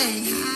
thing.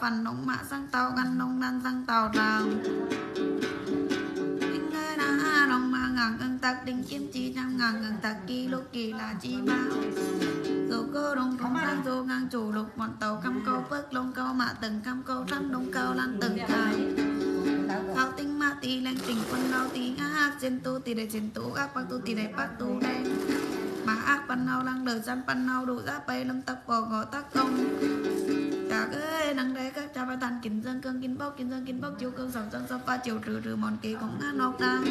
Phần nông mạ sang tàu ngăn nông nan sang ràng nông ma ngang ngân tắc đinh kiếm chi trăm ngang ngân tắc kỳ lúc kỳ là chi bao. Dù cơ đông không sang dù ngang chủ lục bọn tàu cam câu phước lông câu mạ từng cam câu trắng đông câu lan từng cài. Khao tinh ma tì lên tình quân đau tì ác trên tu tì để trên tu ác bác tu tì để bác tu đen mà ác pan nào lăng đời gian pan nào đủ giá bay lâm tắc bò gò tắc công các ơi nắng đây các cha ba tan kín dân cơn kín bốc, kín dân kín bốc, chiếu cơn sòng dân sắp pha chiều trừ trừ mòn kỳ cũng ngã nọc đàng.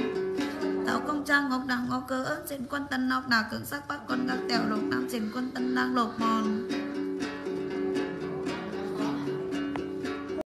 Tàu công trang ngọc đàng ngọc cơ ớt xin quân tân nọc đà cương sắc bắt quân gác tèo lục nam xin quân tân đang lục mòn.